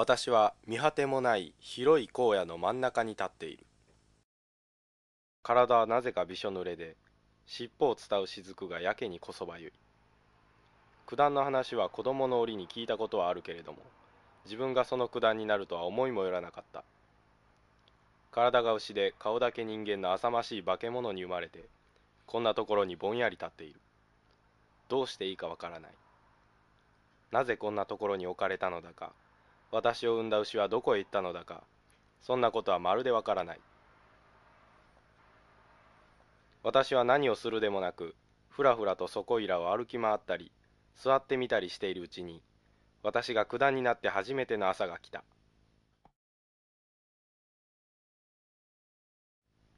私は見果てもない広い荒野の真ん中に立っている。体はなぜかびしょ濡れで尻尾を伝う雫がやけにこそばゆい。九段の話は子供の折に聞いたことはあるけれども自分がその九段になるとは思いもよらなかった。体が牛で顔だけ人間の浅ましい化け物に生まれてこんなところにぼんやり立っている。どうしていいかわからない。なぜこんなところに置かれたのだか私を産んだ牛はどこへ行ったのだかそんなことはまるでわからない。私は何をするでもなくふらふらとそこいらを歩き回ったり座ってみたりしているうちに私が九段になって初めての朝が来た。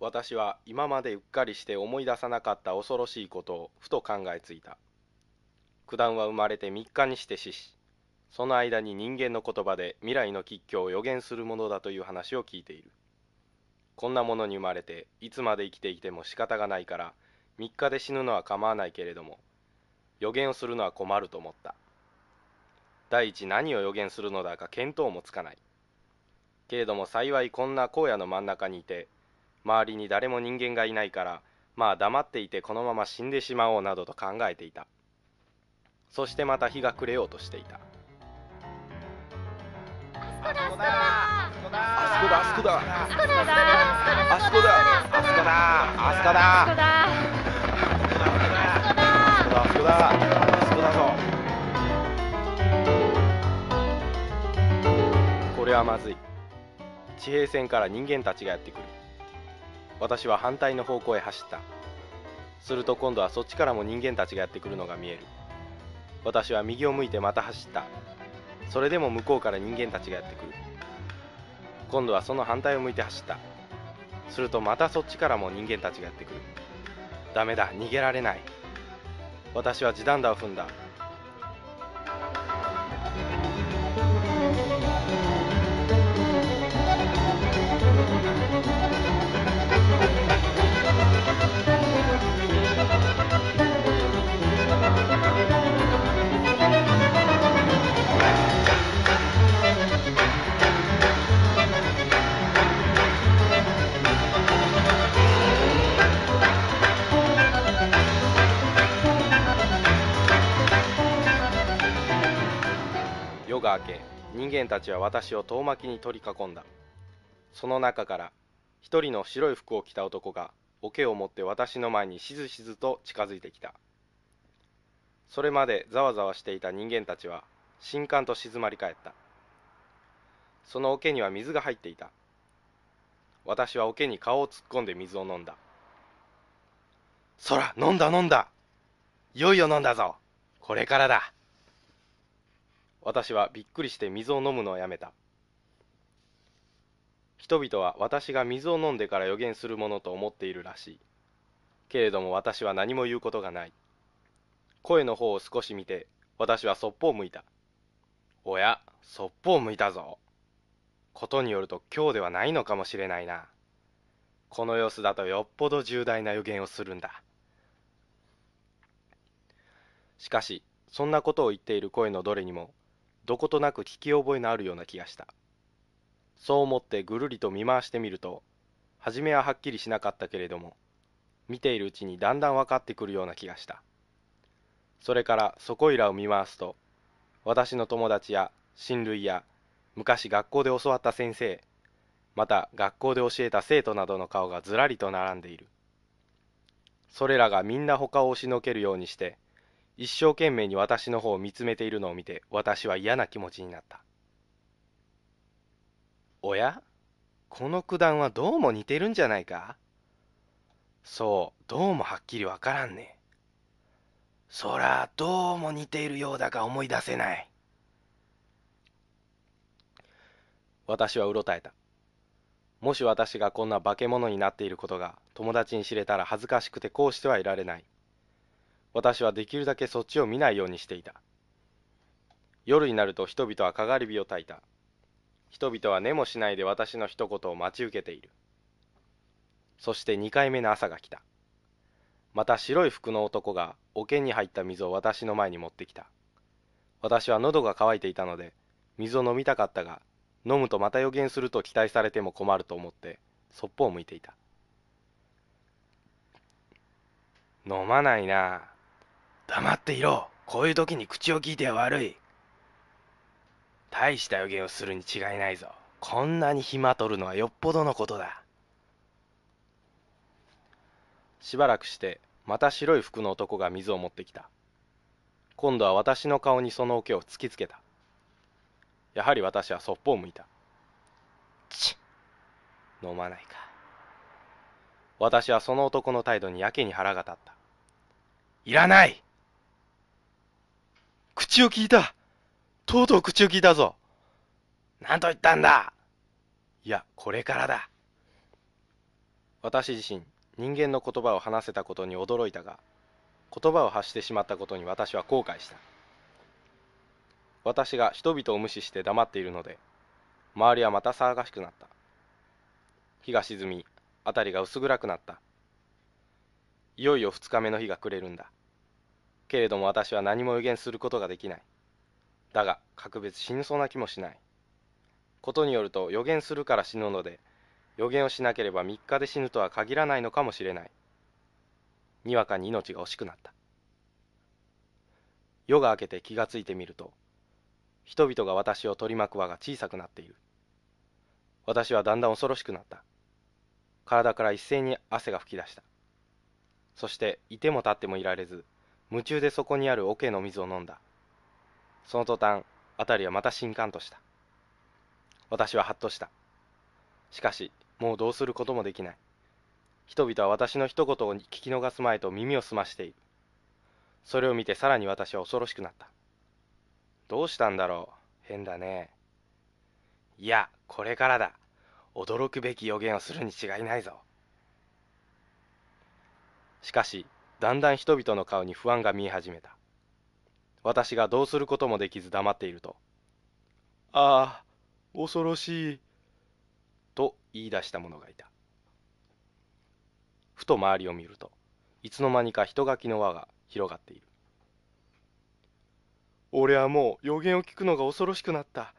私は今までうっかりして思い出さなかった恐ろしいことをふと考えついた。九段は生まれて3日にして死しその間に人間の言葉で未来の吉凶を予言するものだという話を聞いている。こんなものに生まれていつまで生きていても仕方がないから3日で死ぬのは構わないけれども予言をするのは困ると思った。第一何を予言するのだか見当もつかない。けれども幸いこんな荒野の真ん中にいて周りに誰も人間がいないからまあ黙っていてこのまま死んでしまおうなどと考えていた。そしてまた日が暮れようとしていた。あそこだ。あそこだ。あそこだ。あそこだ。あそこだ。あそこだ。あそこだ。あそこだ。あそこだ。あそこだ。ぞこれはまずい地平線から人間たちがやってくる私は反対の方向へ走ったすると今度はそっちからも人間たちがやってくるのが見える私は右を向いてまた走ったそれでも向こうから人間たちがやってくる。今度はその反対を向いて走った。するとまたそっちからも人間たちがやってくる。ダメだ逃げられない。私は地団打を踏んだ。が明け人間たちは私を遠巻きに取り囲んだ。その中から一人の白い服を着た男が桶を持って私の前にしずしずと近づいてきた。それまでざわざわしていた人間たちは新刊と静まり返った。その桶には水が入っていた。私は桶に顔を突っ込んで水を飲んだそら飲んだ飲んだ。いよいよ飲んだぞ。これからだ。私はびっくりして水を飲むのをやめた。人々は私が水を飲んでから予言するものと思っているらしい。けれども私は何も言うことがない。声の方を少し見て私はそっぽを向いた。おやそっぽを向いたぞ。ことによると今日ではないのかもしれないな。この様子だとよっぽど重大な予言をするんだ。しかしそんなことを言っている声のどれにもどことなく聞き覚えのあるような気がした。そう思ってぐるりと見回してみると初めははっきりしなかったけれども見ているうちにだんだん分かってくるような気がした。それからそこいらを見回すと私の友達や親類や昔学校で教わった先生また学校で教えた生徒などの顔がずらりと並んでいる。それらがみんな他を押しのけるようにして一生懸命に私の方を見つめているのを見て私は嫌な気持ちになった。おや？この九段はどうも似てるんじゃないか？そうどうもはっきりわからんね。そらどうも似ているようだが思い出せない。私はうろたえた。もし私がこんな化け物になっていることが友達に知れたら恥ずかしくてこうしてはいられない。私はできるだけそっちを見ないようにしていた。夜になると人々はかがり火を焚いた。人々は寝もしないで私の一言を待ち受けている。そして2回目の朝が来た。また白い服の男が桶に入った水を私の前に持ってきた。私は喉が渇いていたので水を飲みたかったが飲むとまた予言すると期待されても困ると思ってそっぽを向いていた。飲まないな。黙っていろ。こういう時に口を聞いては悪い。大した予言をするに違いないぞ。こんなに暇取るのはよっぽどのことだ。しばらくしてまた白い服の男が水を持ってきた。今度は私の顔にその桶を突きつけた。やはり私はそっぽを向いた。ち飲まないか。私はその男の態度にやけに腹が立った。いらない。口を聞いた。とうとう口を聞いたぞ。何と言ったんだ？いやこれからだ。私自身人間の言葉を話せたことに驚いたが言葉を発してしまったことに私は後悔した。私が人々を無視して黙っているので周りはまた騒がしくなった。日が沈み辺りが薄暗くなった。いよいよ2日目の日が暮れるんだけれども私は何も予言することができない。だが格別死ぬそうな気もしない。ことによると予言するから死ぬので予言をしなければ3日で死ぬとは限らないのかもしれない。にわかに命が惜しくなった。夜が明けて気がついてみると人々が私を取り巻く輪が小さくなっている。私はだんだん恐ろしくなった。体から一斉に汗が噴き出した。そしていても立ってもいられず夢中でそこにある桶の水を飲んだ。その途端辺りはまた新刊とした。私はハッとした。しかしもうどうすることもできない。人々は私の一言を聞き逃すまいと耳を澄ましている。それを見てさらに私は恐ろしくなった。どうしたんだろう？変だね。いやこれからだ。驚くべき予言をするに違いないぞ。しかしだんだん人々の顔に不安が見え始めた。私がどうすることもできず黙っていると「ああ恐ろしい」と言い出した者がいた。ふと周りを見るといつの間にか人垣の輪が広がっている俺はもう予言を聞くのが恐ろしくなった。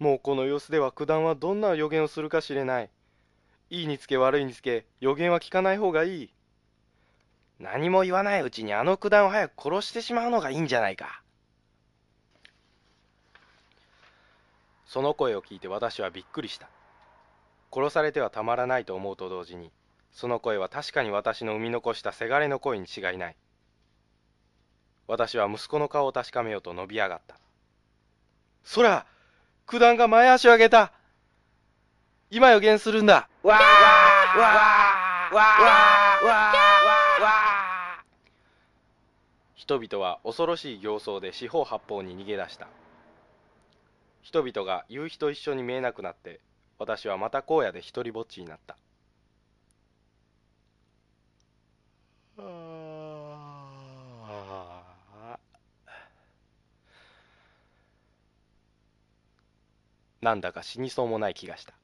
もうこの様子では九段はどんな予言をするかしれない。いいにつけ悪いにつけ予言は聞かない方がいい。何も言わないうちにあの九段を早く殺してしまうのがいいんじゃないか。その声を聞いて私はびっくりした。殺されてはたまらないと思うと同時にその声は確かに私の生み残したせがれの声に違いない。私は息子の顔を確かめようと伸び上がった。そら九段が前足を上げた。今予言するんだ。わーわーわーわー人々は恐ろしい形相で四方八方に逃げ出した。人々が夕日と一緒に見えなくなって私はまた荒野で一りぼっちになった。なんだか死にそうもない気がした。